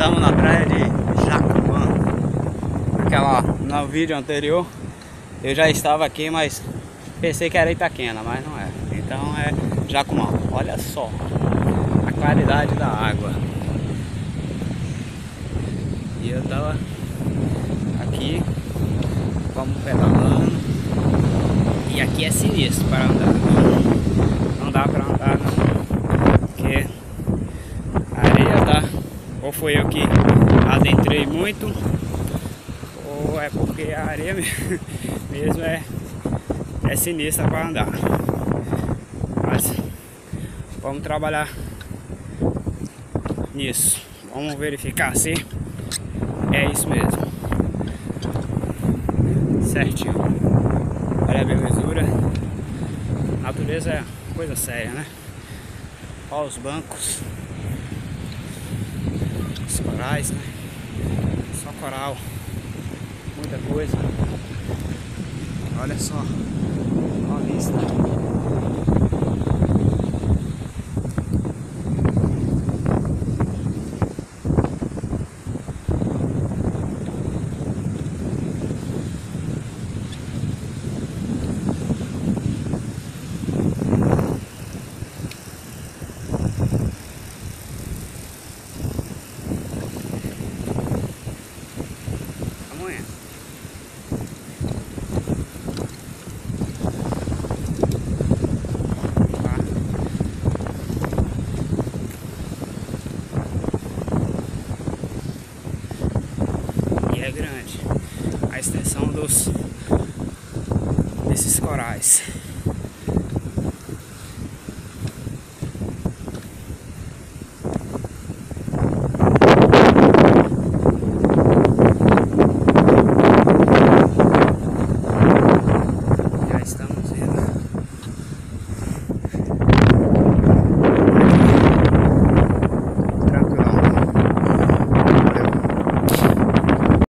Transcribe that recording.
Estamos na praia de Jacumã. Aquela, no vídeo anterior eu já estava aqui, mas pensei que era Itaquena, mas não é. Então é Jacumã. Olha só a claridade da água. E eu tava aqui, vamos pedalando. E aqui é sinistro para andar. Não dá para andar não. Porque a areia tá. Ou foi eu que adentrei muito, ou é porque a areia mesmo é, é sinistra para andar. Mas vamos trabalhar nisso. Vamos verificar se é isso mesmo. Certinho. Olha a belezura. A natureza é coisa séria, né? Olha os bancos. Né? Só coral. Muita coisa. Olha só. Olha a vista. Amanhã. Tá? E é grande a extensão dos desses corais.